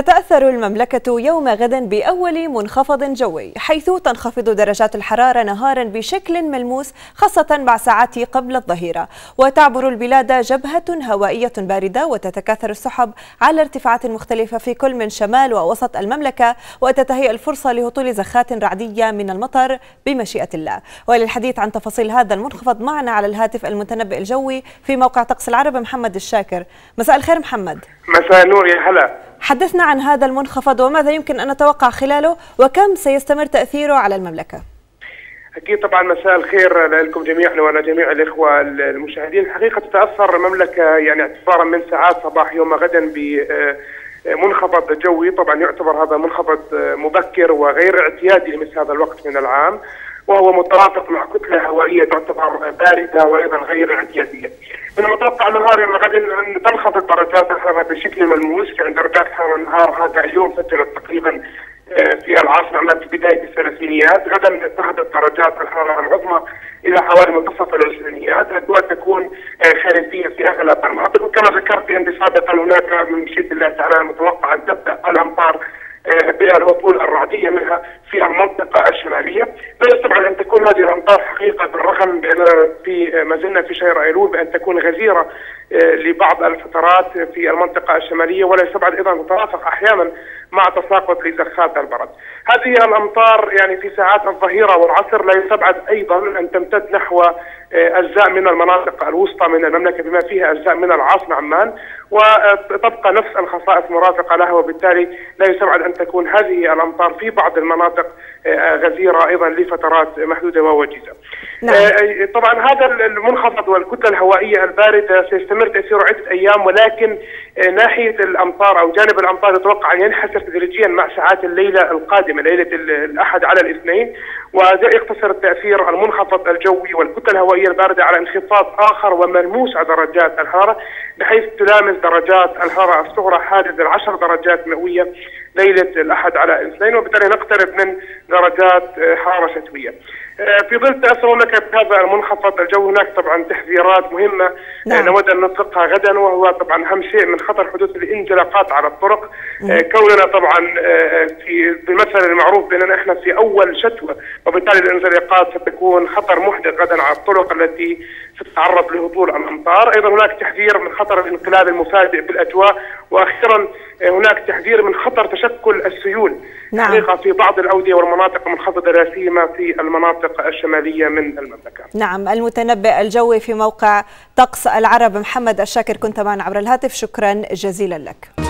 تتأثر المملكة يوم غد بأول منخفض جوي حيث تنخفض درجات الحرارة نهارا بشكل ملموس خاصة مع ساعات قبل الظهيرة. وتعبر البلاد جبهة هوائية باردة وتتكاثر السحب على ارتفاعات مختلفة في كل من شمال ووسط المملكة وتتهيأ الفرصة لهطول زخات رعدية من المطر بمشيئة الله. وللحديث عن تفاصيل هذا المنخفض معنا على الهاتف المتنبئ الجوي في موقع طقس العرب محمد الشاكر. مساء الخير محمد. مساء النور يا هلا. حدثنا عن هذا المنخفض وماذا يمكن أن نتوقع خلاله وكم سيستمر تأثيره على المملكة؟ أكيد طبعا مساء الخير لكم جميعا ولجميع الإخوة المشاهدين. الحقيقة تتأثر المملكة يعني اعتبارا من ساعات صباح يوم غدا بمنخفض جوي. طبعا يعتبر هذا منخفض مبكر وغير اعتيادي لمثل هذا الوقت من العام. وهو مترافق مع كتلة هوائية تعتبر باردة وأيضا غير اعتيادية. من المتوقع نهار غد أن تنخفض درجات الحراره بشكل ملموس يعني درجات حراره النهار هذا اليوم سجلت تقريبا في العاصمه في بداية الثلاثينيات، غدا تهدت درجات الحراره العظمى إلى حوالي منتصف العشرينيات، الأجواء تكون خريفية في أغلب المناطق. وكما ذكرت انت سابقا هناك من مشيئه الله تعالى المتوقع أن تبدأ الأمطار بالهطول الرعدية منها في المنطقة الشمالية، تكون هذه الامطار حقيقة بالرغم باننا في ما زلنا في شهر أيلول بأن تكون غزيرة. لبعض الفترات في المنطقة الشمالية ولا يستبعد أيضا تترافق أحيانا مع تساقط لزخات البرد. هذه الأمطار يعني في ساعات الظهيرة والعصر لا يستبعد أيضا أن تمتد نحو أجزاء من المناطق الوسطى من المملكة بما فيها أجزاء من العاصمة عمان وتبقى نفس الخصائص مرافقة لها وبالتالي لا يستبعد أن تكون هذه الأمطار في بعض المناطق غزيرة أيضا لفترات محدودة ووجيزة. نعم. طبعا هذا المنخفض والكتلة الهوائية الباردة سيستمر تأثيره عدة أيام ولكن ناحية الأمطار أو جانب الأمطار يتوقع أن ينحسر تدريجيا مع ساعات الليلة القادمة ليلة الأحد على الاثنين ويقتصر التأثير المنخفض الجوي والكتلة الهوائية الباردة على انخفاض آخر وملموس على درجات الحرارة بحيث تلامس درجات الحرارة الصغرى حادث العشر درجات مئوية ليلة الأحد على الاثنين وبالتالي نقترب من درجات حرارة شتوية. في ظل تاثر المملكه بهذا المنخفض الجو هناك طبعا تحذيرات مهمة نعم. نود أن نطلقها غدا وهو طبعا أهم شيء من خطر حدوث الانزلاقات على الطرق مم. كوننا طبعا في بالمثل المعروف بأننا إحنا في أول شتوى وبالتالي الانزلاقات ستكون خطر محدث غدا على الطرق التي ستتعرض لهطول الأمطار، أيضا هناك تحذير من خطر الانقلاب المفاجئ بالأجواء وأخيرا هناك تحذير من خطر تشكل السيول نعم. حقيقة في بعض الأودية والمناطق المنخفضه لا سيما في المناطق الشمالية من المملكة. نعم المتنبئ الجوي في موقع طقس العرب محمد الشاكر كنت معنا عبر الهاتف شكرا جزيلا لك.